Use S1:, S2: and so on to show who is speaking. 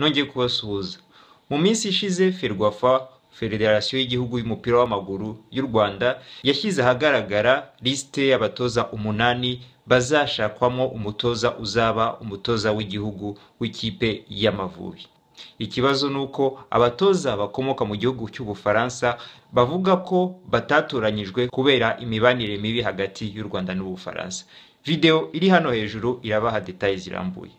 S1: nongeye kubasuhuza mu minsi ishize ferwafa federasiyo y'igihugu y'umupira w'amaguru y'u rwanda yashyize ahagaragara lisite y'abatoza umunani bazashakwamo umutoza uzaba umutoza w'igihugu w'ikipe y'amavubi ikibazo ni uko abatoza bakomoka mu gihugu cy'ubufaransa bavuga ko batatoranyijwe kubera imibanire mibi hagati y'u rwanda n'ubufaransa videwo iri hano hejuru irabaha detaye zirambuye